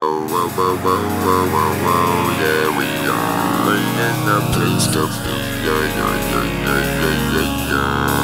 Oh, whoa, whoa, whoa, whoa, whoa, whoa, yeah, we are in the place to be, yeah, yeah, yeah, yeah, yeah, yeah, yeah.